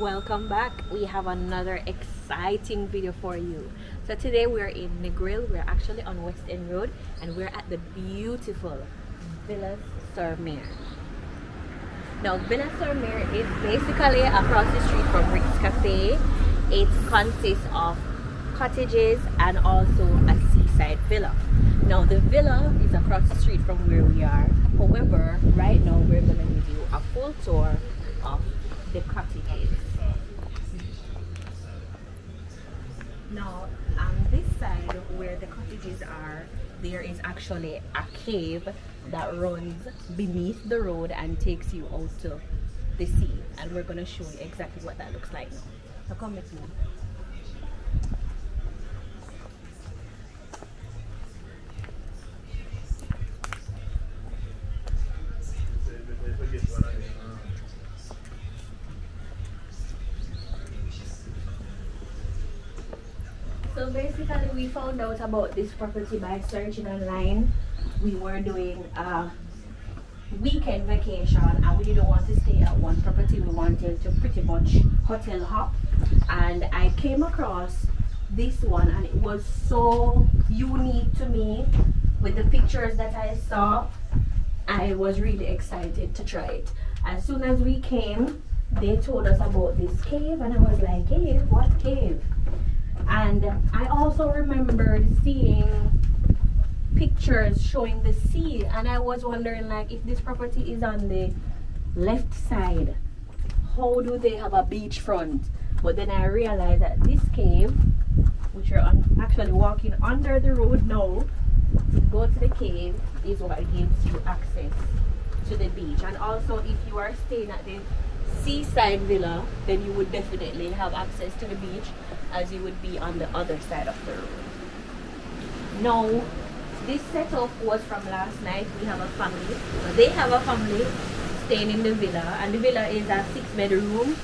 welcome back. We have another exciting video for you. So today we're in negril. We're actually on west end road and we're at the beautiful villa sur mer now villa sur mer is basically across the street from rick's cafe. It consists of cottages and also a seaside villa. Now the villa is across the street from where we are. However right now we're going to give you a full tour of the cottages now on this side where the cottages are there is actually a cave that runs beneath the road and takes you out to the sea. And we're going to show you exactly what that looks like now. So come with me found out about this property by searching online. We were doing a weekend vacation and we didn't want to stay at one property. We wanted to pretty much hotel hop and I came across this one and it was so unique to me with the pictures that I saw. I was really excited to try it. As soon as we came, they told us about this cave and I was like, cave? What cave? And I also remembered seeing pictures showing the sea and I was wondering like if this property is on the left side how do they have a beachfront? But then I realized that this cave which are actually walking under the road now to go to the cave is what gives you access to the beach. And also if you are staying at the seaside villa then you would definitely have access to the beach as you would be on the other side of the road. Now, this setup was from last night. We have a family. They have a family staying in the villa, and the villa is a six bedroom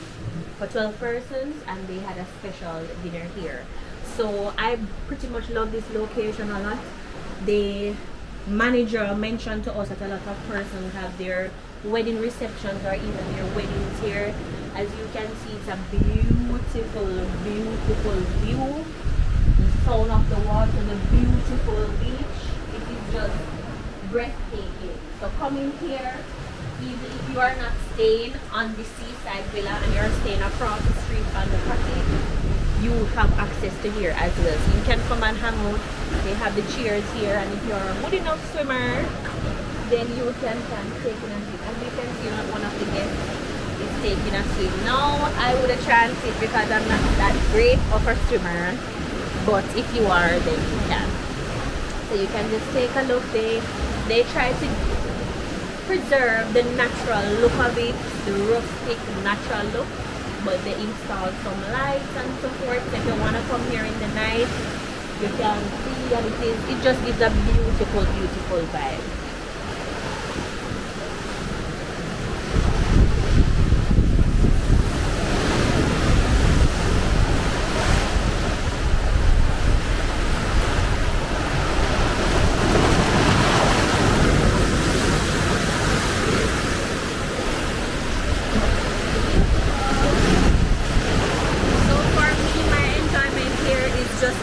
for 12 persons, and they had a special dinner here. So I pretty much love this location a lot. The manager mentioned to us that a lot of persons have their wedding receptions or even their weddings here. As you can see, it's a beautiful, beautiful view. The sound of the water, the beautiful beach. It is just breathtaking. So coming here, even if you are not staying on the seaside villa and you're staying across the street on the cottage, you have access to here as well. So you can come and hang out. They have the chairs here and if you're a good enough swimmer, then you can, can take in a swim. As you can see, one of the guests is taking a swim. Now, I would have chance it because I'm not that great of a swimmer. But if you are, then you can. So you can just take a look. They, they try to preserve the natural look of it, the rustic natural look. But they install some lights and so forth. If you want to come here in the night, you can see that it is, it just gives a beautiful, beautiful vibe.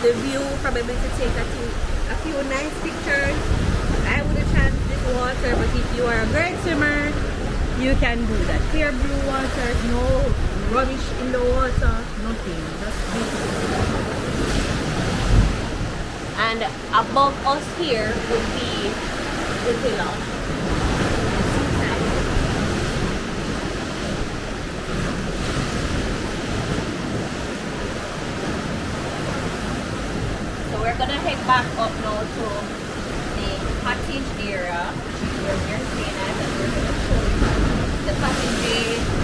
the view, probably to take a few, a few nice pictures. I would have chance this water, but if you are a great swimmer, you can do that. Clear blue water, no rubbish in the water, nothing, just beautiful. And above us here would be the villa. So we're gonna head back up now to the cottage area where we're staying at and we're gonna show you the cottages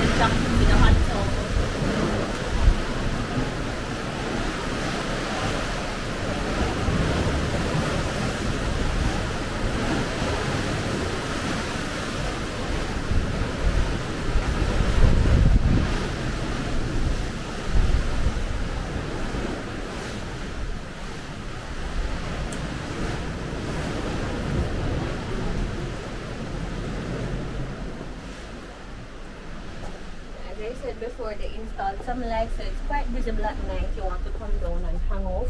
I said before, they installed some lights, so it's quite visible at night. You want to come down and hang out.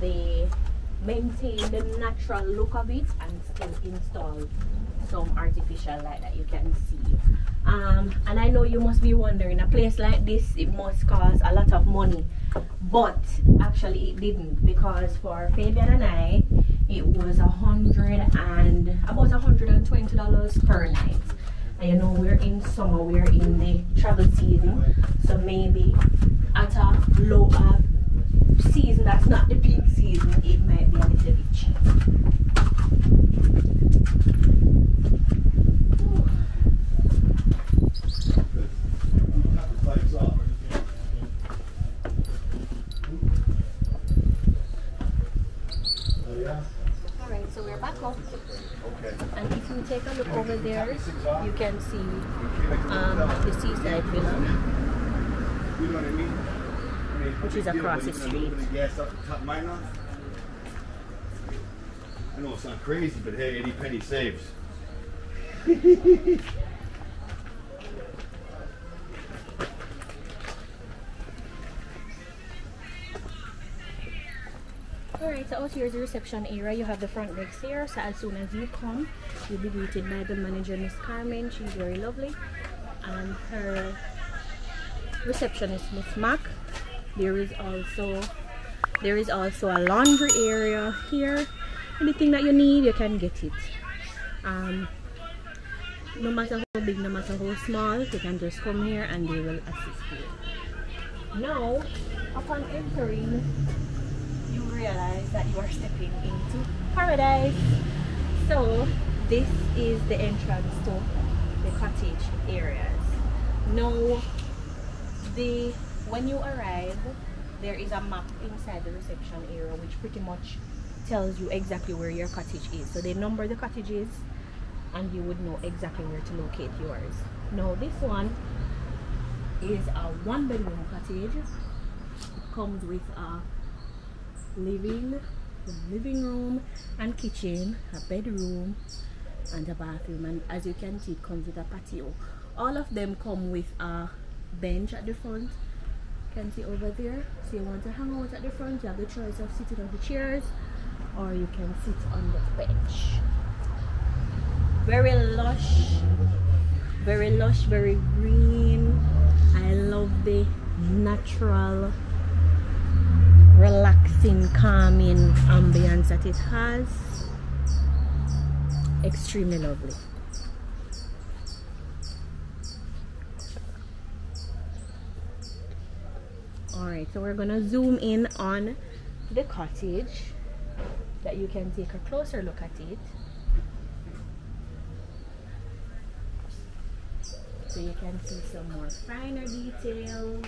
They maintain the natural look of it and still install some artificial light that you can see. Um, and I know you must be wondering, a place like this, it must cost a lot of money. But actually it didn't because for Fabian and I, it was a hundred and about a hundred and twenty dollars per night and you know we're in summer we're in the travel season. So maybe at a low uh, season that's not the peak season it might be a little bit cheap. Alright, so we're back up. And if you take a look over there, you can see um, the seaside villa, which is across the street. I know it's not crazy, but hey, 80 penny saves. so out here is the reception area. You have the front desk here. So as soon as you come, you'll be greeted by the manager, Miss Carmen. She's very lovely. And her receptionist, Miss Mac. There is also there is also a laundry area here. Anything that you need, you can get it. Um, no matter how big, no matter how small, you can just come here and they will assist you. Now, upon entering realize that you are stepping into paradise. So this is the entrance to the cottage areas. Now the when you arrive there is a map inside the reception area which pretty much tells you exactly where your cottage is. So they number the cottages and you would know exactly where to locate yours. Now this one is a one bedroom cottage. It comes with a living living room and kitchen a bedroom and a bathroom. And as you can see it comes with a patio. All of them come with a bench at the front. You can see over there. So you want to hang out at the front you have the choice of sitting on the chairs or you can sit on the bench. Very lush very lush very green. I love the natural relaxing calming ambience that it has. Extremely lovely. All right so we're gonna zoom in on the cottage that you can take a closer look at it. So you can see some more finer details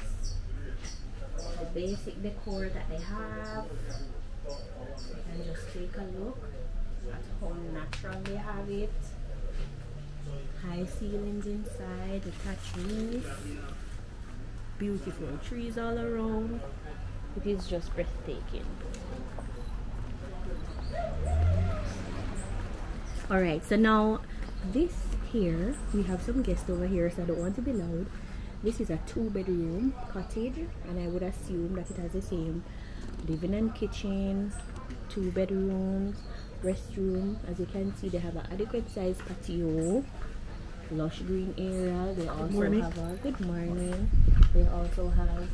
the basic decor that they have and just take a look at how natural they have it. High ceilings inside detached roof beautiful trees all around. It is just breathtaking. All right so now this here we have some guests over here so i don't want to be loud this is a two bedroom cottage and i would assume that it has the same living and kitchen two bedrooms restroom. As you can see they have an adequate size patio lush green area. They also have a good morning. They also have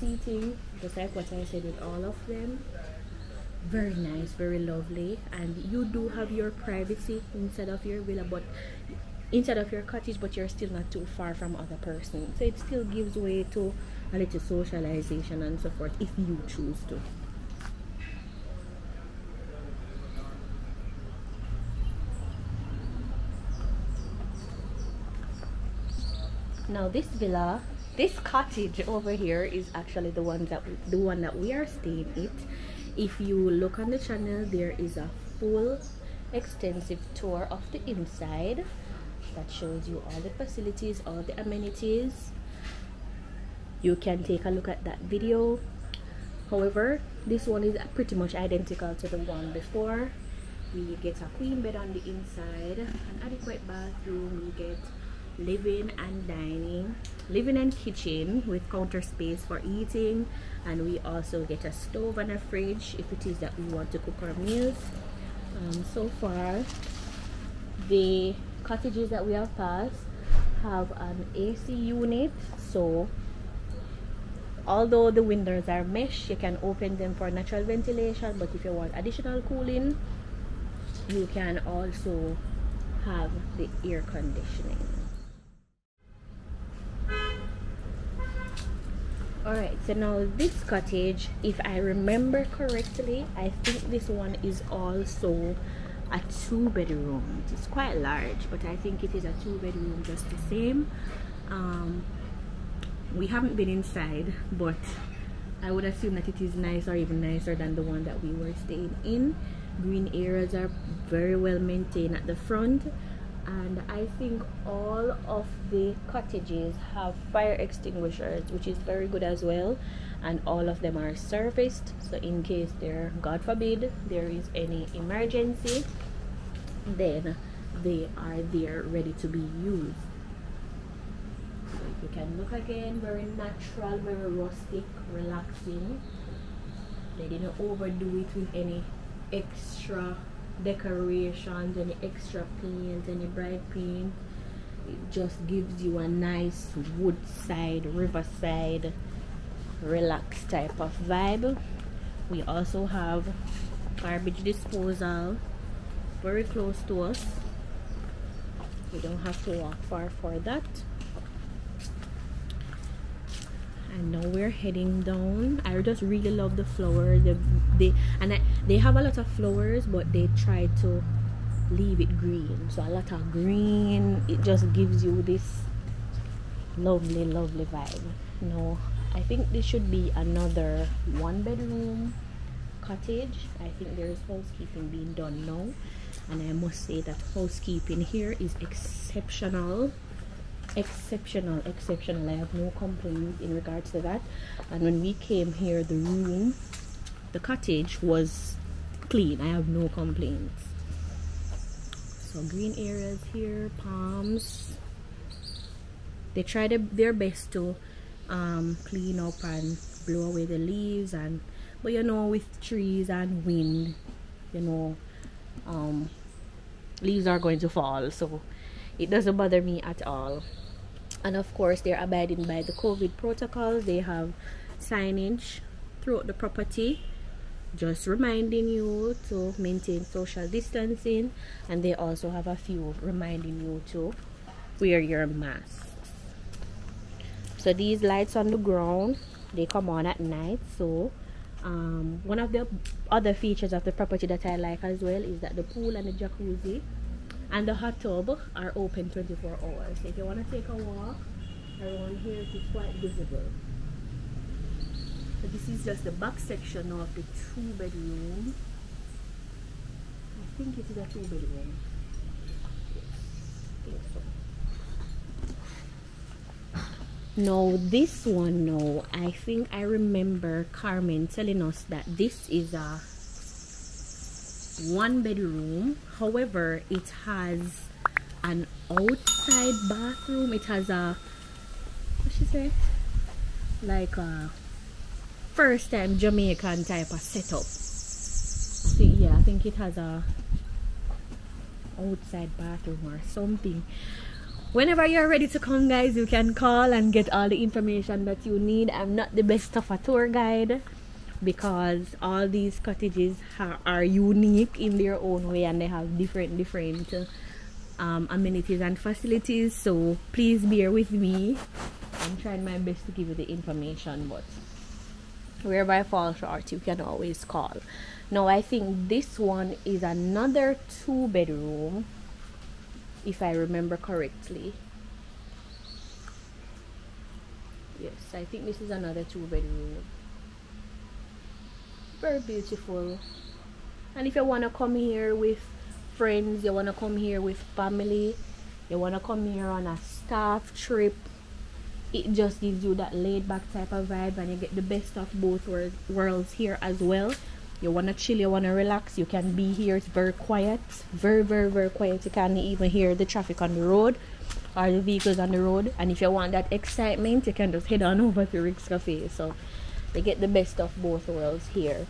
seating just like what i said with all of them. Very nice very lovely. And you do have your privacy inside of your villa but inside of your cottage but you're still not too far from other person. So it still gives way to a little socialization and so forth if you choose to. Now this villa this cottage over here is actually the one that we, the one that we are staying in if you look on the channel there is a full extensive tour of the inside that shows you all the facilities all the amenities. You can take a look at that video. However this one is pretty much identical to the one before. We get a queen bed on the inside an adequate bathroom we get living and dining living and kitchen with counter space for eating and we also get a stove and a fridge if it is that we want to cook our meals. Um, so far the cottages that we have passed have an AC unit. So although the windows are mesh you can open them for natural ventilation. But if you want additional cooling you can also have the air conditioning. Alright, so now this cottage, if I remember correctly, I think this one is also a two bedroom. It's quite large, but I think it is a two bedroom just the same. Um, we haven't been inside, but I would assume that it is nice or even nicer than the one that we were staying in. Green areas are very well maintained at the front and I think all of the cottages have fire extinguishers which is very good as well. And all of them are serviced so in case there God forbid there is any emergency then they are there ready to be used. So if you can look again very natural very rustic relaxing. They didn't overdo it with any extra decorations any extra paint any bright paint it just gives you a nice woodside riverside relaxed type of vibe. We also have garbage disposal very close to us. We don't have to walk far for that and now we're heading down. I just really love the flowers they, they and I, they have a lot of flowers but they try to leave it green. So a lot of green it just gives you this lovely lovely vibe. No i think this should be another one bedroom cottage. I think there is housekeeping being done now. And i must say that housekeeping here is exceptional exceptional exceptional. I have no complaints in regards to that. And when we came here the room the cottage was clean. I have no complaints. So green areas here palms. They tried their best to um, clean up and blow away the leaves and but you know with trees and wind you know um, leaves are going to fall. So it doesn't bother me at all. And of course they're abiding by the covid protocols they have signage throughout the property just reminding you to maintain social distancing. And they also have a few reminding you to wear your mask so these lights on the ground they come on at night. So um, one of the other features of the property that I like as well is that the pool and the jacuzzi and the hot tub are open 24 hours. If you want to take a walk around here it is quite visible. So this is just the back section of the two bedroom. I think it is a two bedroom. Now this one no, I think I remember Carmen telling us that this is a one bedroom. However it has an outside bathroom. It has a what she say like a first time Jamaican type of setup. Think yeah I think it has a outside bathroom or something. Whenever you're ready to come guys you can call and get all the information that you need. I'm not the best of a tour guide because all these cottages are unique in their own way and they have different different um, amenities and facilities. So please bear with me. I'm trying my best to give you the information but wherever I fall short you can always call. Now I think this one is another two bedroom if I remember correctly. Yes I think this is another two bedroom very beautiful and if you want to come here with friends you want to come here with family you want to come here on a staff trip it just gives you that laid back type of vibe and you get the best of both worlds here as well you want to chill you want to relax you can be here it's very quiet very very very quiet you can't even hear the traffic on the road or the vehicles on the road. And if you want that excitement, you can just head on over to Rick's Cafe. So they get the best of both worlds here.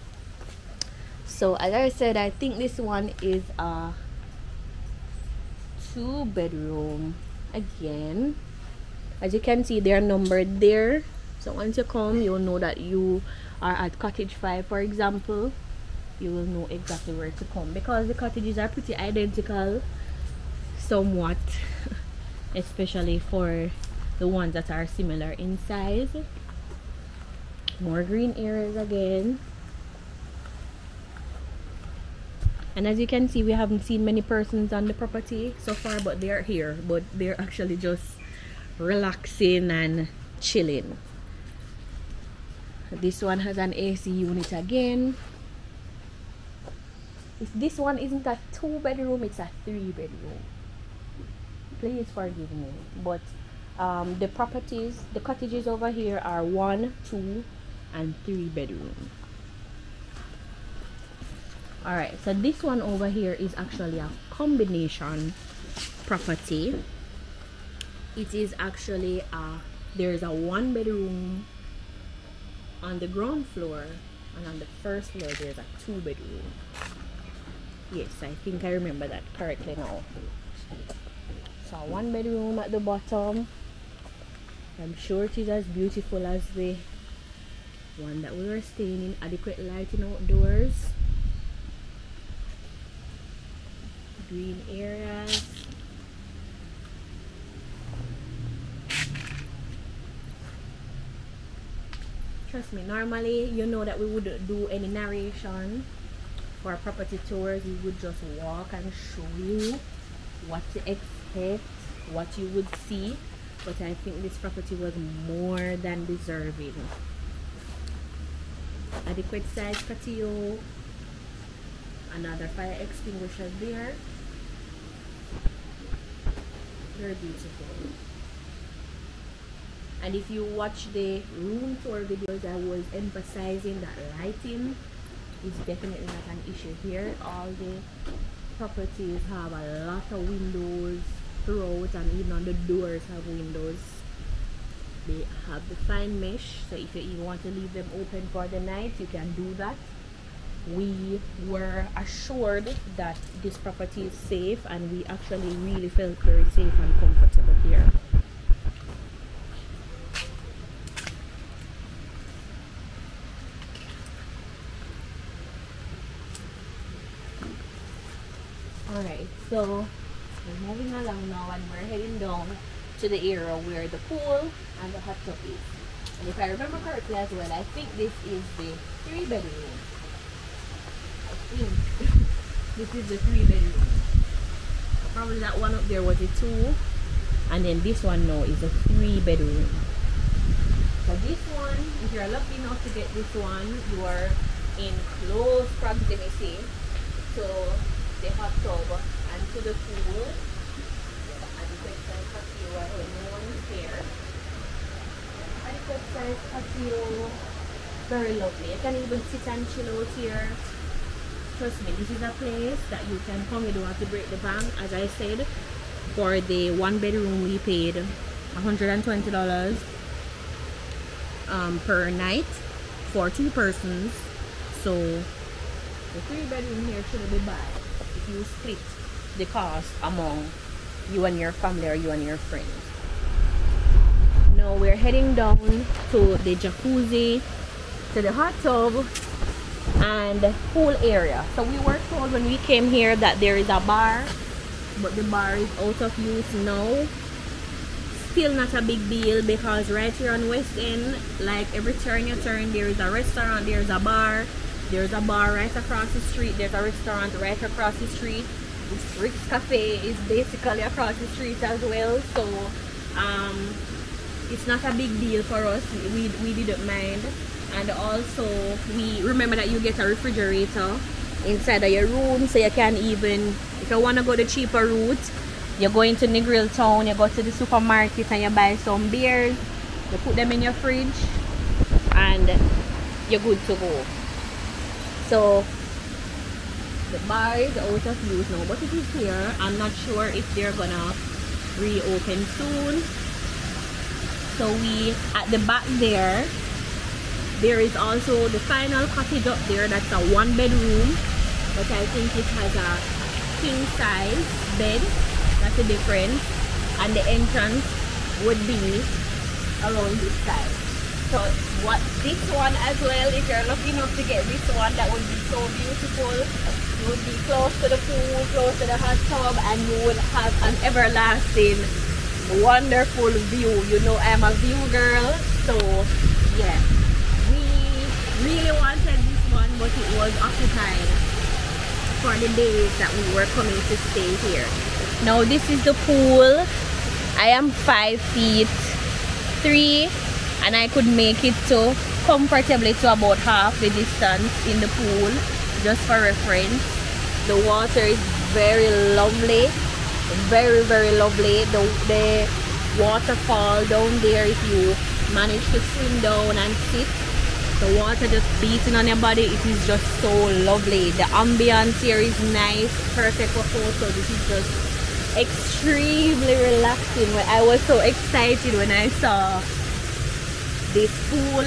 So as I said, I think this one is a two bedroom again. As you can see, they're numbered there. So once you come, you'll know that you are at cottage 5 for example you will know exactly where to come because the cottages are pretty identical somewhat especially for the ones that are similar in size more green areas again. And as you can see we haven't seen many persons on the property so far but they're here. But they're actually just relaxing and chilling. This one has an AC unit again. If this one isn't a two bedroom it's a three bedroom please forgive me but um, the properties the cottages over here are one two and three bedroom. All right so this one over here is actually a combination property. It is actually uh, a there's a one bedroom on the ground floor and on the first floor there's a two bedroom. Yes i think i remember that correctly now. So one bedroom at the bottom. I'm sure it is as beautiful as the one that we were staying in adequate lighting outdoors. Green areas. Trust me normally you know that we wouldn't do any narration for property tours. We would just walk and show you what to expect what you would see. But i think this property was more than deserving adequate size patio another fire extinguisher there. Very beautiful. And if you watch the room tour videos I was emphasizing that lighting is definitely not an issue here. All the properties have a lot of windows throughout and even on the doors have windows they have the fine mesh so if you want to leave them open for the night you can do that. We were assured that this property is safe and we actually really felt very safe and comfortable here. Alright, so we're moving along now and we're heading down to the area where the pool and the hot tub is. And if I remember correctly as well, I think this is the three bedroom. I think this is the three bedroom. Probably that one up there was a two. And then this one now is a three bedroom. So this one, if you're lucky enough to get this one, you are in close proximity to the hot tub and to the pool. Adequate size patio when no one is there. Adequate patio. Very lovely. You can even sit and chill out here. Trust me, this is a place that you can come. You don't have to break the bank. As I said, for the one bedroom we paid $120 um, per night for two persons. So the three bedroom here shouldn't be bad if you split the cost among you and your family or you and your friends. Now we're heading down to the jacuzzi, to the hot tub, and pool area. So we were told when we came here that there is a bar, but the bar is out of use now. Still not a big deal because right here on West End, like every turn you turn, there is a restaurant, there's a bar, there's a bar right across the street. There's a restaurant right across the street. This Rick's Cafe is basically across the street as well. So um, it's not a big deal for us. We, we didn't mind. And also, we remember that you get a refrigerator inside of your room. So you can even, if you want to go the cheaper route, you go into Negril Town, you go to the supermarket and you buy some beers. You put them in your fridge and you're good to go. So the bar is out of use now, but it is here. I'm not sure if they're gonna reopen soon. So we, at the back there, there is also the final cottage up there. That's a one bedroom but I think it has a king size bed. That's the difference. And the entrance would be around this side. So what this one as well if you're lucky enough to get this one that would be so beautiful. You would be close to the pool close to the hot tub and you would have an everlasting wonderful view. You know I'm a view girl so yeah. We really wanted this one but it was occupied for the days that we were coming to stay here. Now this is the pool. I am five feet three and I could make it to comfortably to about half the distance in the pool just for reference. The water is very lovely very very lovely. The, the waterfall down there if you manage to swim down and sit the water just beating on your body it is just so lovely. The ambience here is nice perfect for photos this is just extremely relaxing. I was so excited when i saw this pool.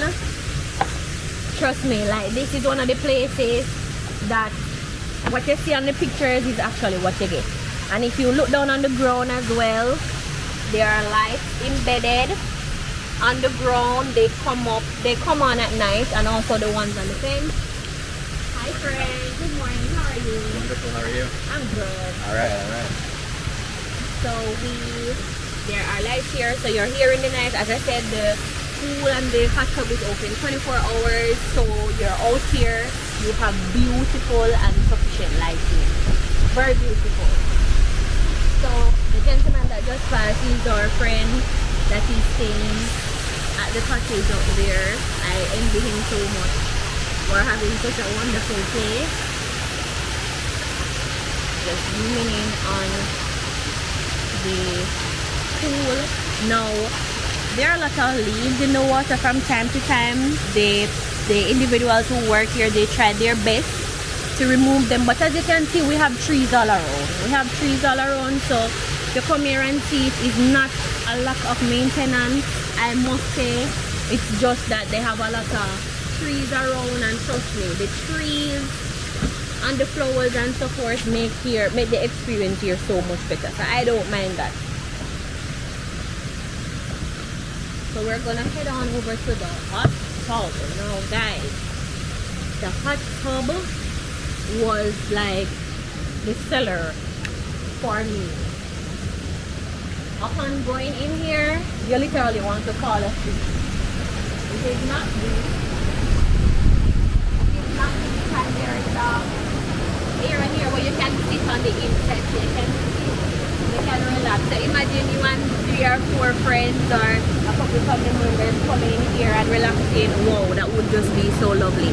Trust me like this is one of the places that what you see on the pictures is actually what you get and if you look down on the ground as well there are lights embedded. On the ground they come up they come on at night and also the ones on the fence. Hi friend good morning. How are you? Wonderful. How are you? I'm good. All right all right. So we there are lights here so you're here in the night. As i said the pool and the hot tub is open 24 hours so you're out here. You have beautiful and sufficient lighting. Very beautiful so the gentleman that just passed is our friend that is staying at the cottage out there. I envy him so much for having such a wonderful place. Just zooming in on the pool. Now, there are a lot of leaves in the water from time to time. The, the individuals who work here, they try their best to remove them. But as you can see, we have trees all around. We have trees all around, so you come here and see it is not a lack of maintenance I must say it's just that they have a lot of trees around and trust me the trees and the flowers and so forth make here make the experience here so much better so I don't mind that so we're gonna head on over to the hot tub now guys the hot tub was like the seller for me upon going in here, you literally want to call us this. It is not this. It is not this and there is a area here where you can sit on the inside you can sit, you can relax. So imagine you and three or four friends or a couple family members coming here and relaxing. Wow, that would just be so lovely.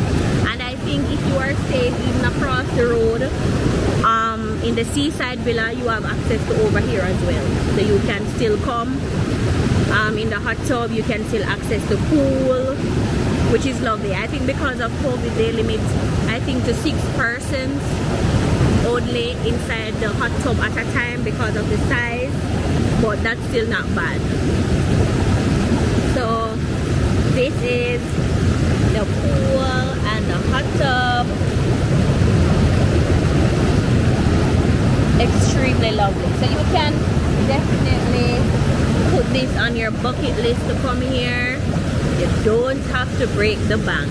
And I think if you are staying even across the road, um, in the seaside villa you have access to over here as well. So you can still come um, in the hot tub you can still access the pool which is lovely. I think because of COVID they limit I think to six persons only inside the hot tub at a time because of the size but that's still not bad. So this is the pool extremely lovely. So you can definitely put this on your bucket list to come here. You don't have to break the bank.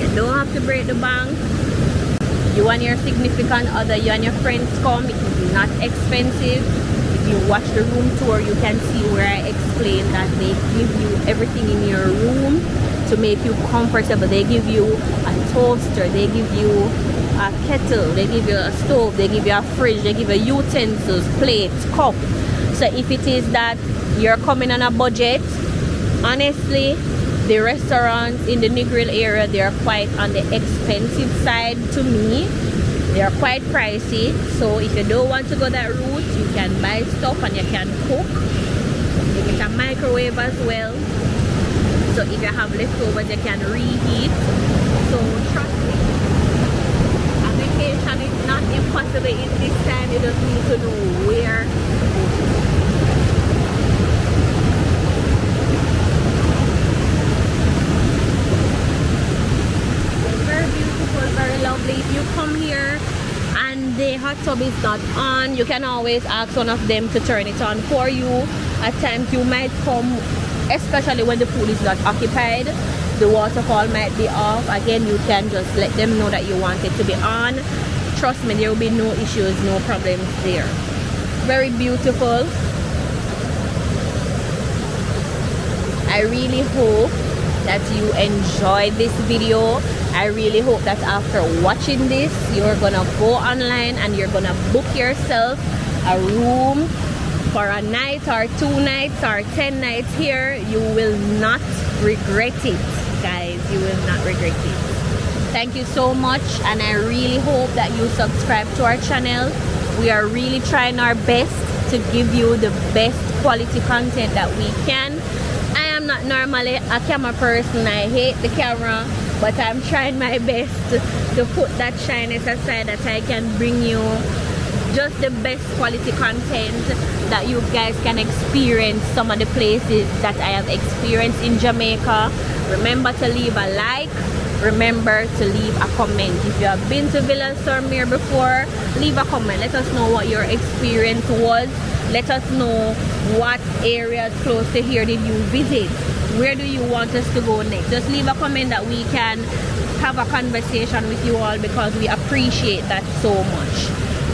You don't have to break the bank. You and your significant other you and your friends come it is not expensive. If you watch the room tour you can see where I explain that they give you everything in your room to make you comfortable they give you a toaster they give you a kettle, they give you a stove, they give you a fridge, they give you utensils, plates, cup. So if it is that you're coming on a budget, honestly, the restaurants in the Negril area, they're quite on the expensive side to me. They're quite pricey. So if you don't want to go that route, you can buy stuff and you can cook. You a microwave as well so if you have leftovers you can reheat. So trust me. Application is not impossible in this time. You just need to know where. Very beautiful very lovely. If you come here and the hot tub is not on you can always ask one of them to turn it on for you. At times you might come especially when the pool is not occupied the waterfall might be off. Again you can just let them know that you want it to be on. Trust me there will be no issues no problems there. Very beautiful. I really hope that you enjoyed this video. I really hope that after watching this you're gonna go online and you're gonna book yourself a room for a night or two nights or ten nights here you will not regret it guys. You will not regret it. Thank you so much and I really hope that you subscribe to our channel. We are really trying our best to give you the best quality content that we can. I am not normally a camera person. I hate the camera but I'm trying my best to, to put that shyness aside that I can bring you just the best quality content that you guys can experience some of the places that I have experienced in Jamaica. Remember to leave a like. Remember to leave a comment. If you have been to Villa Sur Mer before leave a comment. Let us know what your experience was. Let us know what areas close to here did you visit. Where do you want us to go next? Just leave a comment that we can have a conversation with you all because we appreciate that so much